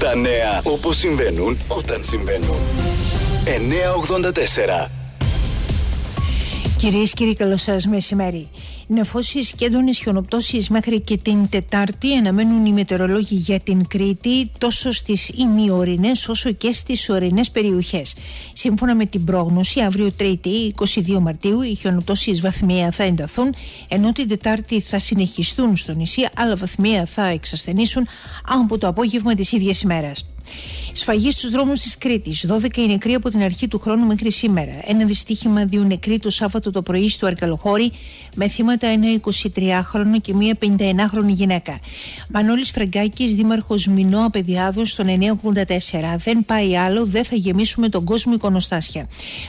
Τα νέα όπως συμβαίνουν όταν συμβαίνουν. 984 Κυρίες και κύριοι, καλώς σας μεσημέρι. Νεφώσεις και έντονε χιονοπτώσεις μέχρι και την Τετάρτη αναμένουν οι μετεωρολόγοι για την Κρήτη τόσο στις ημιορεινές όσο και στις ορεινές περιοχές. Σύμφωνα με την πρόγνωση, αύριο Τρίτη, 22 Μαρτίου, οι χιονοπτώσεις βαθμία θα ενταθούν, ενώ την Τετάρτη θα συνεχιστούν στο νησί, αλλά βαθμία θα εξασθενήσουν από το απόγευμα της ίδιας ημέρας. Σφαγή στους δρόμους της Κρήτης. 12 οι νεκροί από την αρχή του χρόνου μέχρι σήμερα. Ένα δυστύχημα δύο νεκροί το Σάββατο το πρωί στο Αρκαλοχώρι με θύματα ένα 23χρονο και μία 51χρονη γυναίκα. Μανώλης Φραγκάκης, δήμαρχος Μινώ Απεδιάδο στον 984. Δεν πάει άλλο, δεν θα γεμίσουμε τον κόσμο εικονοστάσια.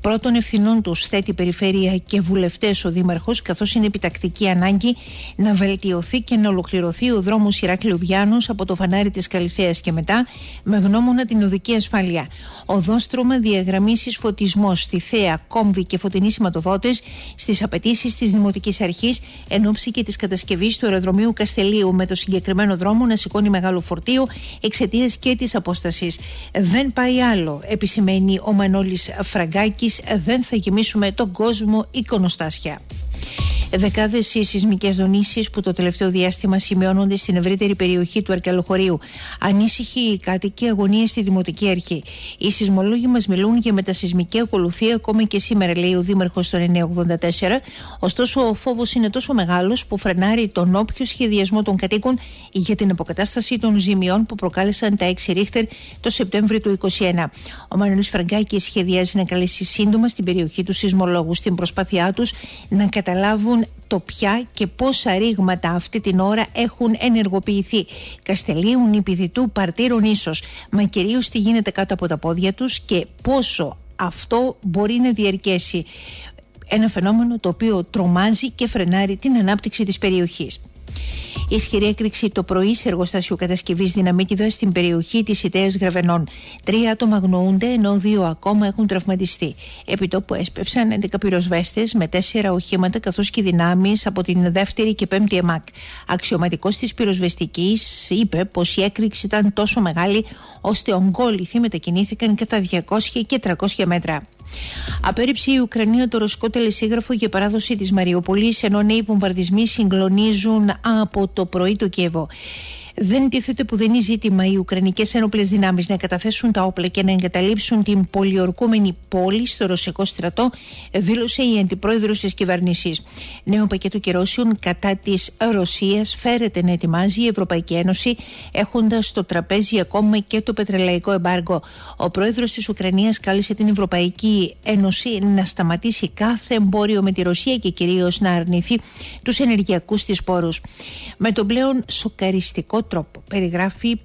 Πρώτον ευθυνών τους θέτει περιφέρεια και βουλευτές ο δήμαρχος, καθώς είναι επιτακτική ανάγκη να βελτιωθεί και να ολοκληρωθεί ο δρόμος Ηράκλειο Βιάνο από το φανάρι της Καλυθέας και μετά με γνώμονα την οδική ασφάλεια. Οδόστρωμα διαγραμμίσει φωτισμός στη θέα, κόμβη και φωτεινή σηματοδότες στις απαιτήσεις της Δημοτικής Αρχής εν ώψη και της κατασκευής του αεροδρομίου Καστελίου με το συγκεκριμένο δρόμο να σηκώνει μεγάλο φορτίο εξαιτίας και της απόστασης. Δεν πάει άλλο, επισημαίνει ο Μανώλης Φραγκάκης. Δεν θα γεμίσουμε τον κόσμο εικονοστάσια. Δεκάδες οι σεισμικέ δονήσεις που το τελευταίο διάστημα σημειώνονται στην ευρύτερη περιοχή του Αρκαλοχωρίου. Ανήσυχοι οι κάτοικοι αγωνία στη Δημοτική Αρχή. Οι σεισμολόγοι μας μιλούν για μετασυσμική ακολουθία ακόμη και σήμερα, λέει ο Δήμαρχος των 984. Ωστόσο, ο φόβος είναι τόσο μεγάλος που φρενάρει τον όποιο σχεδιασμό των κατοίκων για την αποκατάσταση των ζημιών που προκάλεσαν τα 6 ρίχτερ το Σεπτέμβριο του 2021. Ο Μανώλης Φραγκάκης σχεδιάζει να καλέσει σύντομα στην περιοχή τους σεισμολόγους στην προσπάθειά τους να καταλάβουν το ποια και πόσα ρήγματα αυτή την ώρα έχουν ενεργοποιηθεί. Καστελίου, νηπιδιτού, παρτήρων ίσως, μα κυρίως τι γίνεται κάτω από τα πόδια τους και πόσο αυτό μπορεί να διαρκέσει ένα φαινόμενο το οποίο τρομάζει και φρενάρει την ανάπτυξη της περιοχής. Ισχυρή έκρηξη το πρωί σε εργοστάσιο κατασκευής δυναμίτιδα στην περιοχή της Ιταία Γραβενών. Τρία άτομα αγνοούνται, ενώ δύο ακόμα έχουν τραυματιστεί. Επί τόπου έσπευσαν 11 πυροσβέστες με τέσσερα οχήματα καθώς και δυνάμεις από την δεύτερη και πέμπτη ΕΜΑΚ. Αξιωματικός της πυροσβεστικής είπε πως η έκρηξη ήταν τόσο μεγάλη ώστε ογκόληθοι μετακινήθηκαν κατά 200 και 300 μέτρα. Απέριψε η Ουκρανία το ρωσικό τελεσίγραφο για παράδοση της Μαριοπολής ενώ νέοι βομβαρδισμοί συγκλονίζουν από το πρωί το Κιέβο. Δεν τίθεται που δεν είναι ζήτημα οι Ουκρανικές ένοπλες δυνάμεις να καταθέσουν τα όπλα και να εγκαταλείψουν την πολιορκούμενη πόλη στο ρωσικό στρατό, δήλωσε η αντιπρόεδρος της κυβέρνησης. Νέο πακέτο κυρώσεων κατά της Ρωσίας φέρεται να ετοιμάζει η Ευρωπαϊκή Ένωση, έχοντας στο τραπέζι ακόμα και το πετρελαϊκό εμπάργκο. Ο πρόεδρος της Ουκρανίας κάλεσε την Ευρωπαϊκή Ένωση να σταματήσει κάθε εμπόριο με τη Ρωσία και κυρίως να αρνηθεί τους ενεργειακούς της πόρους. Με τον πλέον σοκαριστικό τρόπο. Περιγράφει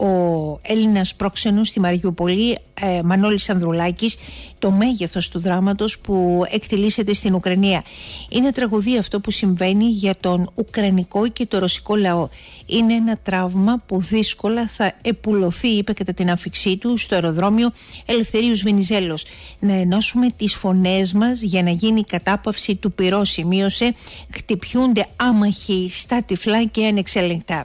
ο Έλληνας πρόξενος στη Μαριούπολη ε, Μανώλης Ανδρουλάκης το μέγεθος του δράματος που εκτελήσεται στην Ουκρανία. Είναι τραγωδία αυτό που συμβαίνει για τον Ουκρανικό και το Ρωσικό λαό. Είναι ένα τραύμα που δύσκολα θα επουλωθεί, είπε κατά την αφήξή του στο αεροδρόμιο Ελευθερίου Βενιζέλος. Να ενώσουμε τις φωνές μας για να γίνει κατάπαυση του πυρός σημείωσε. Χτυπιούνται άμαχοι στα τυφλά και ανεξέλεγκτα.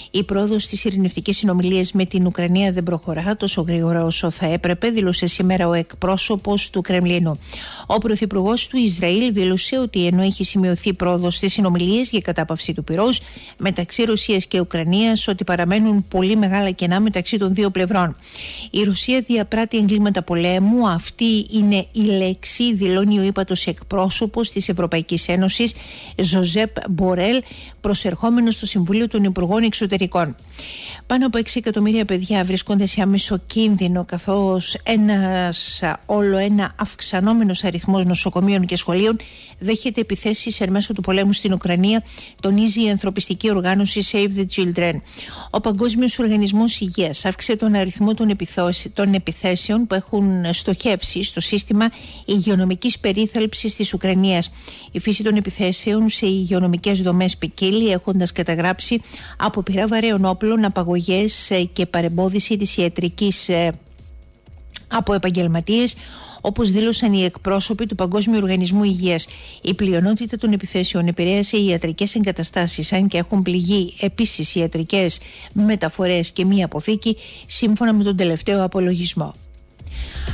Η πρόοδος στις ειρηνευτικές συνομιλίες με την Ουκρανία δεν προχωρά τόσο γρήγορα όσο θα έπρεπε, δήλωσε σήμερα ο εκπρόσωπος του Κρεμλίνου. Ο πρωθυπουργός του Ισραήλ δήλωσε ότι ενώ έχει σημειωθεί πρόοδος στις συνομιλίες για κατάπαυση του πυρός μεταξύ Ρωσίας και Ουκρανίας, ότι παραμένουν πολύ μεγάλα κενά μεταξύ των δύο πλευρών. Η Ρωσία διαπράττει εγκλήματα πολέμου. Αυτή είναι η λέξη, δηλώνει ο ύπατος εκπρόσωπος της Ευρωπαϊκής Ένωσης, Ζωζέπ Μπορέλ, προσερχόμενος στο Συμβούλιο των Υπουργών Εξωτερικών πάνω από 6 εκατομμύρια παιδιά βρίσκονται σε άμεσο κίνδυνο καθώς ένας όλο ένα αυξανόμενος αριθμός νοσοκομείων και σχολείων δέχεται επιθέσεις εν μέσω του πολέμου στην Ουκρανία, τονίζει η ανθρωπιστική οργάνωση Save the Children. Ο Παγκόσμιος Οργανισμός Υγείας αύξησε τον αριθμό των, των επιθέσεων που έχουν στοχεύσει στο σύστημα υγειονομικής περίθαλψης της Ουκρανίας. Η φύση των επιθέσεων σε υγειονομικές δομές ποικίλει έχοντας καταγράψει από πειρά βαρέων όπλων, απαγωγές ε, και παρεμπόδιση της ιατρικής ε, από επαγγελματίες Όπως δήλωσαν οι εκπρόσωποι του Παγκόσμιου Οργανισμού Υγείας, η πλειονότητα των επιθέσεων επηρέασε οι ιατρικές εγκαταστάσεις, αν και έχουν πληγεί επίσης ιατρικές μεταφορές και μία αποθήκη, σύμφωνα με τον τελευταίο απολογισμό.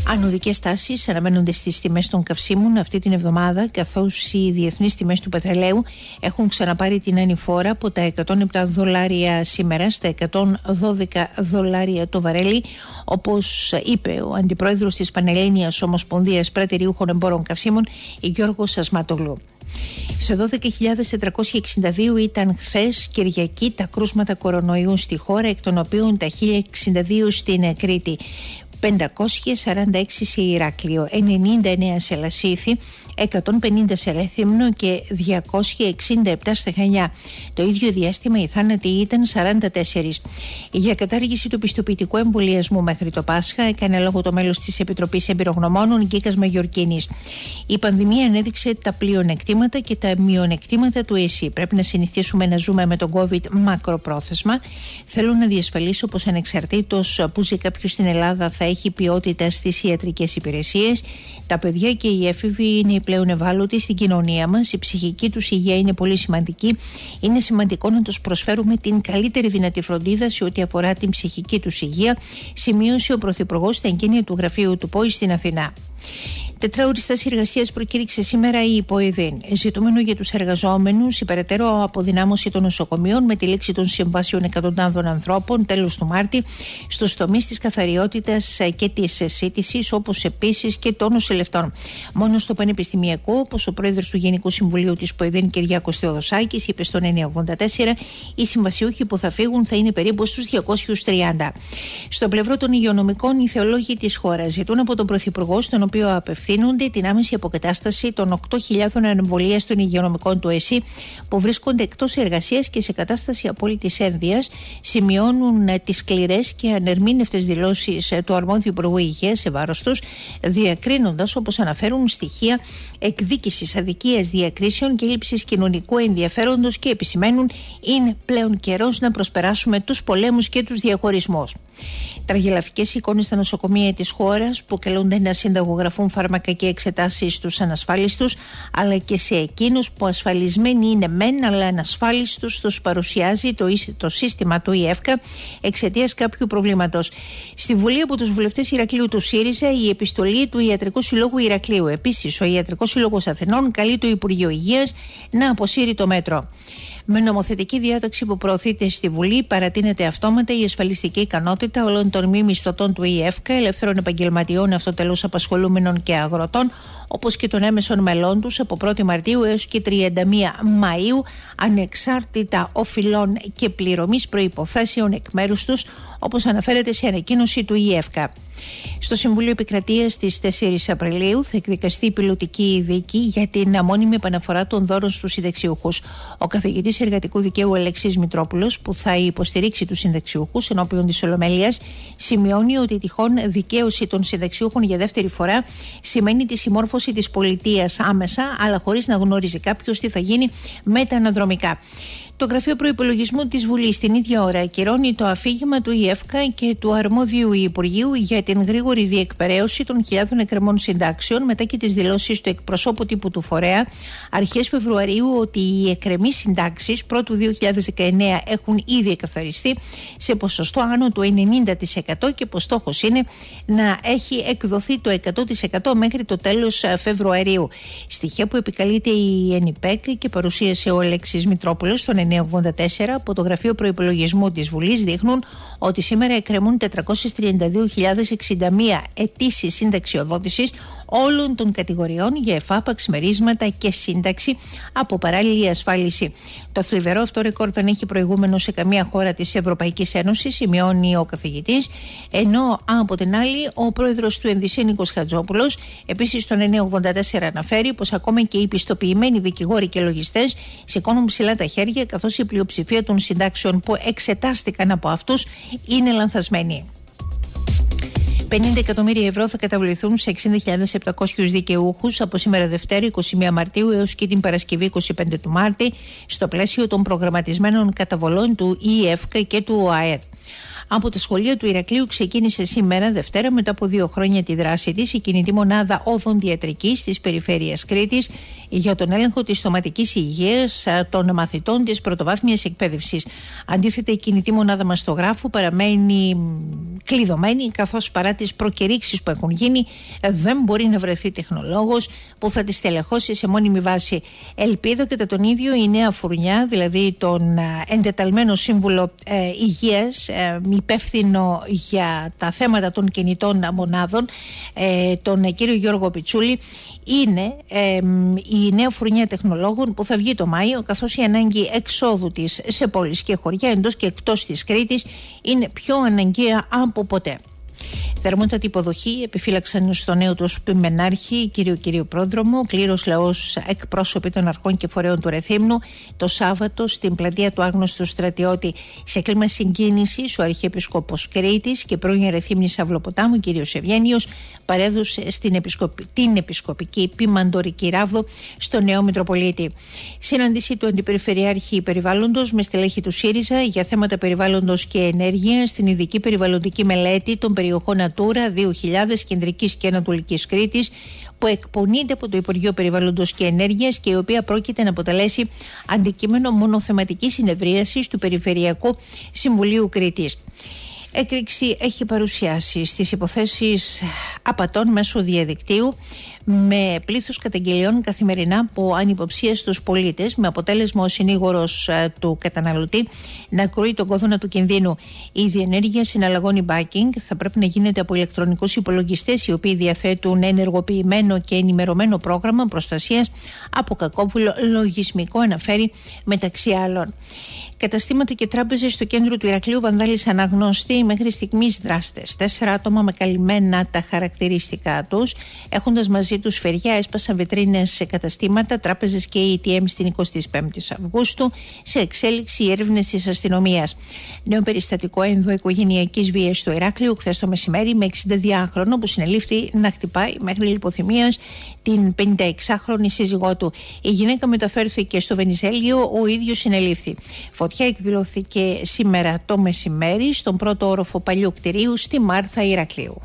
Ανωδικέ τάσεις αναμένονται στις τιμές των καυσίμων αυτή την εβδομάδα, καθώς οι διεθνείς τιμές του πετρελαίου έχουν ξαναπάρει την ανηφόρα από τα 107 δολάρια σήμερα στα 112 δολάρια το βαρέλι, όπως είπε ο αντιπρόεδρος της Πανελλήνιας Ομοσπονδίας Πρατηριούχων Εμπόρων Καυσίμων, η Γιώργος Σασμάτογλου. Σε 12.462 ήταν χθες Κυριακή τα κρούσματα κορονοϊού στη χώρα, εκ των οποίων τα 1062 στην Κρήτη. 546 σε Ηράκλειο, 99 σε Λασίθι, 150 σε Ρέθυμνο και 267 στα Χανιά. Το ίδιο διάστημα οι θάνατοι ήταν 44. Για κατάργηση του πιστοποιητικού εμβολιασμού μέχρι το Πάσχα έκανε λόγο το μέλος της Επιτροπής Εμπειρογνωμόνων Γκίκας Μαγιορκίνης. Η πανδημία ανέδειξε τα πλειονεκτήματα και τα μειονεκτήματα του ΕΣΥ. Πρέπει να συνηθίσουμε να ζούμε με τον COVID μακροπρόθεσμα. Θέλω να διασφαλίσω πως ανεξαρτήτως που ζει κάποιος στην Ελλάδα θα έχει ποιότητα στις ιατρικές υπηρεσίες. Τα παιδιά και οι έφηβοι είναι οι πλέον ευάλωτοι στην κοινωνία μας. Η ψυχική τους υγεία είναι πολύ σημαντική. Είναι σημαντικό να τους προσφέρουμε την καλύτερη δυνατή φροντίδα σε ό,τι αφορά την ψυχική τους υγεία, σημείωσε ο Πρωθυπουργός στα εγγένεια του γραφείου του ΠΟΗ στην Αθηνά. Τετράωρη στάση εργασίας προκήρυξε σήμερα η ΥΠΟΕΔΗΝ. Ζητούμενο για τους εργαζόμενους η περαιτέρω αποδυνάμωση των νοσοκομείων με τη λήξη των συμβάσεων εκατοντάδων ανθρώπων τέλος του Μάρτη στους τομείς της καθαριότητας και της σύντησης, όπως επίσης και των νοσηλευτών. Μόνο στο Πανεπιστημιακό, όπως ο πρόεδρος του Γενικού Συμβουλίου της ΠΟΕΔΗΝ Κυριάκος Θεοδοσάκης είπε στον 984, οι συμβασιούχοι που θα φύγουν θα είναι περίπου στους 230. Στο πλευρό των υγειονομικών, οι θεολόγοι της χώρας ζητούν από τον Πρωθυπουργό, στον οποίο απευθύνουν ευθύνονται την άμεση αποκατάσταση των 8.000 εμβολία των υγειονομικών του ΕΣΥ που βρίσκονται εκτός εργασίας και σε κατάσταση απόλυτης ένδυας, σημειώνουν ε, τις σκληρές και ανερμήνευτες δηλώσεις ε, του αρμόδιου Υπουργού Υγείας σε βάρος τους, διακρίνοντας, όπως αναφέρουν, στοιχεία εκδίκησης αδικίας διακρίσεων και λήψη κοινωνικού ενδιαφέροντος και επισημαίνουν είναι πλέον καιρός να προσπεράσουμε τους πολέμους και τους διαχωρισμούς. Τραγελαφικές εικόνες στα νοσοκομεία της χώρας που καλούνται να συνταγογραφούν φάρμακα και εξετάσει στους ανασφάλιστους, αλλά και σε εκείνους που ασφαλισμένοι είναι μεν, αλλά ανασφάλιστους τους παρουσιάζει το, το σύστημα του ΙΕΦΚΑ εξαιτίας κάποιου προβλήματος. Στη Βουλή από τους βουλευτές Ηρακλείου τους ΣΥΡΙΖΑ η επιστολή του Ιατρικού Συλλόγου Ηρακλείου. Επίσης, ο Ιατρικός Σύλλογος Αθηνών καλεί το Υπουργείο Υγείας να αποσύρει το μέτρο. Με νομοθετική διάταξη που προωθείται στη Βουλή, παρατείνεται αυτόματα η ασφαλιστική ικανότητα όλων των μη μισθωτών του ΙΕΦΚΑ, ελεύθερων επαγγελματιών, αυτοτελώ απασχολούμενων και αγροτών, όπως και των έμεσων μελών τους από 1η Μαρτίου έως και 31 Μαου, ανεξάρτητα οφειλών και πληρωμής προποθέσεων εκ μέρους τους, όπως αναφέρεται σε ανακοίνωση του ΙΕΦΚΑ. Στο Συμβουλίο Επικρατείας στις 4 Απριλίου θα εκδικαστεί η πιλωτική δίκη για την αμόνιμη επαναφορά των δώρων στους συνταξιούχους. Ο καθηγητής Εργατικού Δικαίου Αλεξή Μητρόπουλος, που θα υποστηρίξει τους συνταξιούχους ενώπιον της Ολομέλειας, σημειώνει ότι η τυχόν δικαίωση των συνταξιούχων για δεύτερη φορά σημαίνει τη συμμόρφωση της πολιτείας άμεσα, αλλά χωρίς να γνώριζε κάποιος τι θα γίνει μεταναδρομικά. Το Γραφείο Προπολογισμού της Βουλής την ίδια ώρα ακυρώνει το αφήγημα του ΙΕΦΚΑ και του αρμόδιου Υπουργείου για την γρήγορη διεκπαιρέωση των χιλιάδων εκκρεμών συντάξεων μετά και τις δηλώσεις του εκπροσώπου τύπου του Φορέα αρχές Φεβρουαρίου ότι οι εκκρεμεί συντάξεις πρώτου 2019 έχουν ήδη εκαθαριστεί σε ποσοστό άνω του 90% και πω στόχος είναι να έχει εκδοθεί το 100% μέχρι το τέλος Φεβρουαρίου. Στοιχεία που επικαλείται η ΕΝΙΠΕΚ και παρουσίασε ο Αλέξης Μητρόπουλος στον 984 από το Γραφείο Προπολογισμού της Βουλής δείχνουν ότι σήμερα εκκρεμούν 432.061 αιτήσεις συνταξιοδότησης όλων των κατηγοριών για εφάπαξ, μερίσματα και σύνταξη από παράλληλη ασφάλιση. Το θλιβερό αυτό ρεκόρ δεν έχει προηγούμενο σε καμία χώρα της Ευρωπαϊκής Ένωσης, σημειώνει ο καθηγητής, ενώ από την άλλη ο πρόεδρος του Ενδυσσέ Νίκος Χατζόπουλος, επίσης στον 984 αναφέρει πως ακόμα και οι πιστοποιημένοι δικηγόροι και λογιστές σηκώνουν ψηλά τα χέρια, καθώς η πλειοψηφία των συντάξεων που εξετάστηκαν από αυτούς είναι λανθασμένη. 50 εκατομμύρια ευρώ θα καταβληθούν σε 60.700 δικαιούχους από σήμερα Δευτέρα 21 Μαρτίου έως και την Παρασκευή 25 του Μάρτη στο πλαίσιο των προγραμματισμένων καταβολών του ΙΕΦΚ και του ΟΑΕΔ. Από τα σχολεία του Ηρακλείου ξεκίνησε σήμερα, Δευτέρα, μετά από δύο χρόνια τη δράση της, η κινητή μονάδα οδοντιατρικής της περιφέρειας Κρήτης για τον έλεγχο της στοματική υγείας των μαθητών της πρωτοβάθμιας εκπαίδευσης. Αντίθετα, η κινητή μονάδα μαστογράφου παραμένει κλειδωμένη, καθώς παρά τις προκηρύξεις που έχουν γίνει, δεν μπορεί να βρεθεί τεχνολόγος που θα τη τελεχώσει σε μόνιμη βάση. Ελπίδω κατά τον ίδιο η νέα φουρνιά, δηλαδή τον εντεταλμένο σύμβουλο ε, υγείας, ε, υπεύθυνο για τα θέματα των κινητών μονάδων, ε, τον κύριο Γιώργο Πιτσούλη, είναι η νέα φουρνιά τεχνολόγων που θα βγει το Μάιο, καθώς η ανάγκη εξόδου της σε πόλεις και χωριά εντός και εκτός της Κρήτης είναι πιο αναγκαία από ποτέ. Θερμότατη υποδοχή επιφύλαξαν στο νέο του Πιμενάρχη, κύριο κύριο πρόδρομο, κλήρος λαός εκπρόσωποι των αρχών και φορέων του Ρεθύμνου, το Σάββατο στην πλατεία του Άγνωστου Στρατιώτη. Σε κλίμα συγκίνησης, ο Αρχιεπισκόπος Κρήτης και πρώην Ρεθύμνης Αυλοποτάμου, κύριος Ευγένιος, παρέδωσε στην επισκοπη, την επισκοπική ποιμαντορική ράβδο στο νέο Μητροπολίτη. Συνάντηση του Αντιπεριφερειάρχη Περιβάλλοντος με στελέχη του ΣΥΡΙΖΑ για θέματα περιβάλλοντος και ενέργεια στην ειδική περιβαλλοντική μελέτη των περιοχών Natura 2000 Κεντρικής και Ανατολικής Κρήτης που εκπονείται από το Υπουργείο Περιβάλλοντος και Ενέργειας και η οποία πρόκειται να αποτελέσει αντικείμενο μονοθεματικής συνεδρίασης του Περιφερειακού Συμβουλίου Κρήτης. Έκρηξη έχει παρουσιάσει στις υποθέσεις απατών μέσω διαδικτύου με πλήθος καταγγελιών καθημερινά από ανυποψία στους πολίτες με αποτέλεσμα ο συνήγορος ε, του καταναλωτή να κρούει τον κόδωνα του κινδύνου. Η διενέργεια συναλλαγών e-backing θα πρέπει να γίνεται από ηλεκτρονικούς υπολογιστές οι οποίοι διαθέτουν ενεργοποιημένο και ενημερωμένο πρόγραμμα προστασίας από κακόβουλο λογισμικό αναφέρει μεταξύ άλλων. Καταστήματα και τράπεζες στο κέντρο του Ηρακλείου βανδάλισαν αγνώστοι μέχρι στιγμής δράστες. Τέσσερα άτομα με καλυμμένα τα χαρακτηριστικά τους, έχοντας μαζί τους σφαιριά, έσπασαν βετρίνε σε καταστήματα, τράπεζες και ATM στην 25η Αυγούστου, σε εξέλιξη οι έρευνες της αστυνομίας. Νέο περιστατικό ενδοοικογενειακής βίας στο Ηράκλειο χθες το μεσημέρι με 62χρονο που συνελήφθη να χτυπάει μέχρι λιποθυμίας την 56χρονη σύζυγό του. Η γυναίκα μεταφέρθηκε στο Βενιζέλιο, ο ίδιος συνελήφθη. Φωτιά εκδηλώθηκε σήμερα το μεσημέρι στον πρώτο όροφο παλιού κτηρίου στη Μάρθα Ηρακλείου.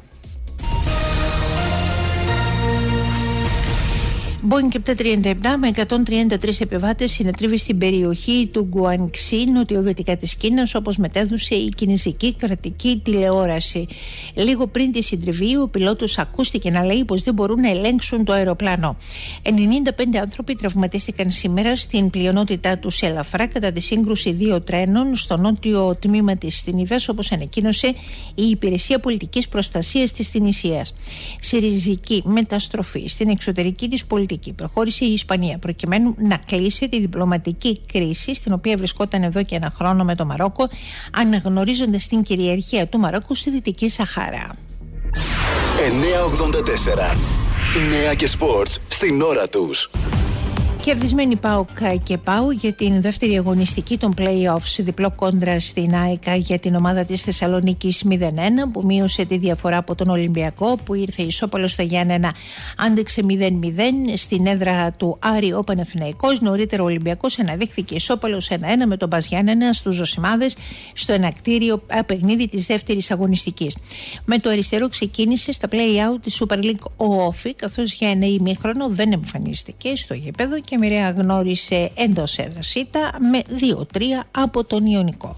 Boeing 737 με 133 επιβάτες συνετρίβει στην περιοχή του Γκουανξί, νοτιοδυτικά της Κίνας, όπως μετέδωσε η κινέζικη κρατική τηλεόραση. Λίγο πριν τη συντριβή, ο πιλότος ακούστηκε να λέει πως δεν μπορούν να ελέγξουν το αεροπλάνο. 95 άνθρωποι τραυματίστηκαν σήμερα στην πλειονότητά τους σε ελαφρά κατά τη σύγκρουση δύο τρένων στο νότιο τμήμα της Τινιβέ, όπως ανακοίνωσε η Υπηρεσία Πολιτικής Προστασίας της Τινησίας. Σε ριζική μεταστροφή στην εξωτερική της πολιτική πολιτική. Προχώρησε η Ισπανία προκειμένου να κλείσει τη διπλωματική κρίση στην οποία βρισκόταν εδώ και ένα χρόνο με το Μαρόκο, αναγνωρίζοντας την κυριαρχία του Μαρόκου στη Δυτική Σαχάρα. 984. Νέα και σπορ στην ώρα τους. Κερδισμένη ΠΑΟΚ και ΠΑΟ για την δεύτερη αγωνιστική των play-offs διπλό κόντρα στην ΑΕΚ για την ομάδα της Θεσσαλονίκης 0-1 που μείωσε τη διαφορά από τον Ολυμπιακό που ήρθε ισόπαλος στα Γιάννενα άντεξε 0-0 στην έδρα του Άρη ο Παναθηναϊκός νωρίτερα ο Ολυμπιακός αναδείχθηκε ισόπαλος 1-1 με τον Μπας Γιάννενα στους Ζωσιμάδες στο ενακτήριο παιχνίδι της δεύτερης αγωνιστικής. Με το αριστερό ξεκίνησε στα play-out της Super League ο Όφη καθώς για ένα ημίχρονο δεν εμφανίστηκε στο γήπεδο και μοιραία γνώρισε εντός έδρας με 2-3 από τον Ιωνικό.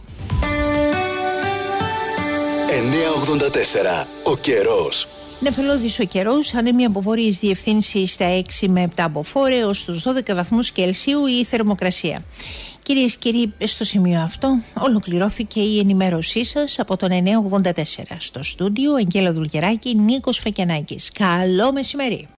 984. Ο καιρός. Νεφελώδης ο καιρός, ανέμει από βόρειε διευθύνσει στα 6 με 7 από φόρε, έω τους 12 βαθμούς Κελσίου η θερμοκρασία. Κυρίες και κύριοι, στο σημείο αυτό ολοκληρώθηκε η ενημέρωσή σας από τον 984. Στο στούντιο, Αγγέλα Δουλγεράκη, Νίκος Φεκενάκη. Καλό μεσημέρι.